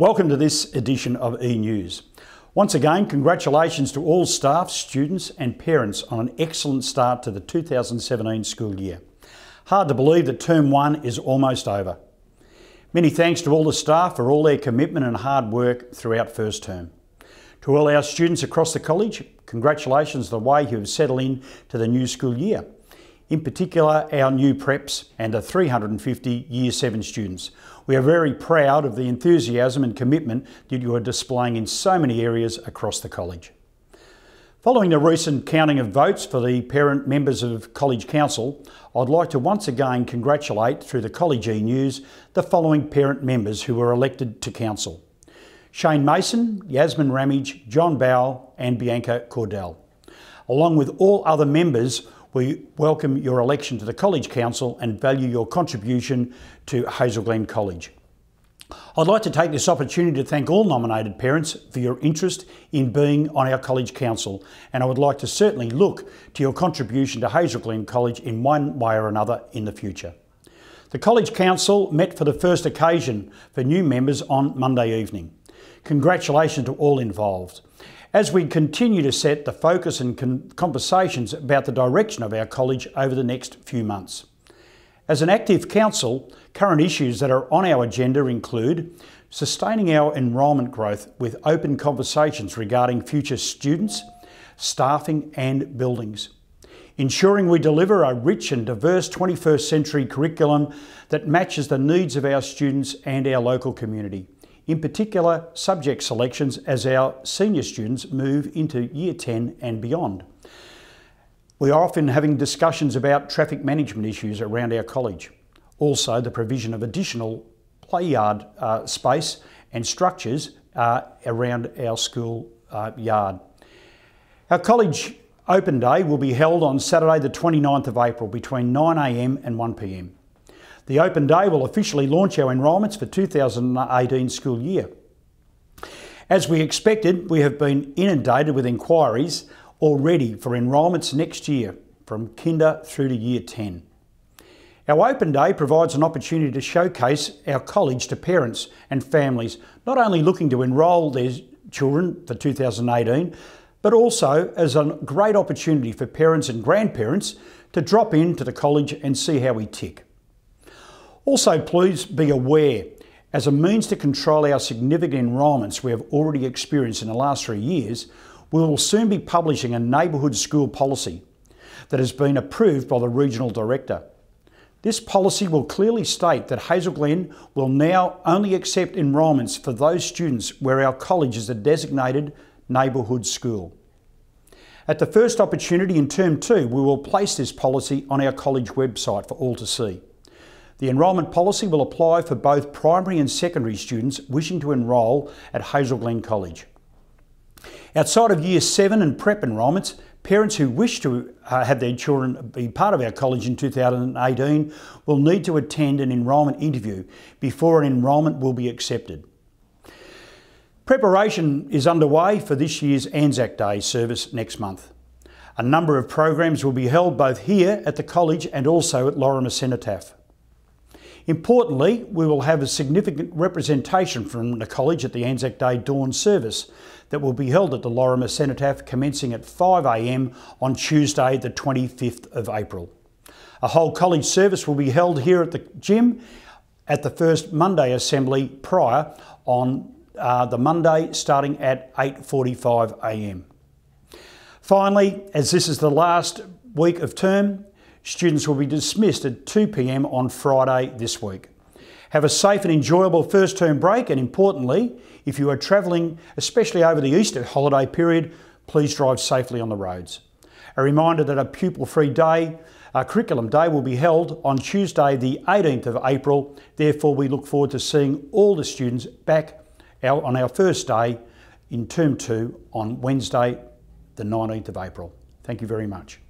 Welcome to this edition of E News. Once again, congratulations to all staff, students, and parents on an excellent start to the 2017 school year. Hard to believe that term one is almost over. Many thanks to all the staff for all their commitment and hard work throughout first term. To all our students across the college, congratulations on the way you have settled in to the new school year. In particular, our new preps and the 350 Year 7 students. We are very proud of the enthusiasm and commitment that you are displaying in so many areas across the college. Following the recent counting of votes for the parent members of College Council, I'd like to once again congratulate through the College E News the following parent members who were elected to Council. Shane Mason, Yasmin Ramage, John Bowell and Bianca Cordell. Along with all other members we welcome your election to the College Council and value your contribution to Hazel Glen College. I'd like to take this opportunity to thank all nominated parents for your interest in being on our College Council and I would like to certainly look to your contribution to Hazel Glen College in one way or another in the future. The College Council met for the first occasion for new members on Monday evening. Congratulations to all involved as we continue to set the focus and conversations about the direction of our college over the next few months. As an active council, current issues that are on our agenda include sustaining our enrolment growth with open conversations regarding future students, staffing and buildings. Ensuring we deliver a rich and diverse 21st century curriculum that matches the needs of our students and our local community in particular subject selections as our senior students move into Year 10 and beyond. We are often having discussions about traffic management issues around our college. Also, the provision of additional play yard uh, space and structures uh, around our school uh, yard. Our college open day will be held on Saturday the 29th of April between 9am and 1pm. The open day will officially launch our enrolments for 2018 school year. As we expected, we have been inundated with inquiries already for enrolments next year from kinder through to year 10. Our open day provides an opportunity to showcase our college to parents and families, not only looking to enrol their children for 2018, but also as a great opportunity for parents and grandparents to drop into the college and see how we tick. Also, please be aware, as a means to control our significant enrolments we have already experienced in the last three years, we will soon be publishing a neighbourhood school policy that has been approved by the Regional Director. This policy will clearly state that Hazel Glen will now only accept enrolments for those students where our college is a designated neighbourhood school. At the first opportunity in Term 2, we will place this policy on our college website for all to see. The enrolment policy will apply for both primary and secondary students wishing to enrol at Hazel Glen College. Outside of Year 7 and prep enrolments, parents who wish to uh, have their children be part of our college in 2018 will need to attend an enrolment interview before an enrolment will be accepted. Preparation is underway for this year's Anzac Day service next month. A number of programs will be held both here at the college and also at Laurimar Cenotaph. Importantly, we will have a significant representation from the College at the Anzac Day dawn service that will be held at the Laurimar Cenotaph commencing at 5am on Tuesday the 25th of April. A whole college service will be held here at the gym at the first Monday assembly prior on uh, the Monday starting at 8.45am. Finally, as this is the last week of term, Students will be dismissed at 2pm on Friday this week. Have a safe and enjoyable first term break and importantly, if you are travelling, especially over the Easter holiday period, please drive safely on the roads. A reminder that a pupil free day, a curriculum day will be held on Tuesday the 18th of April. Therefore, we look forward to seeing all the students back on our first day in term two on Wednesday the 19th of April. Thank you very much.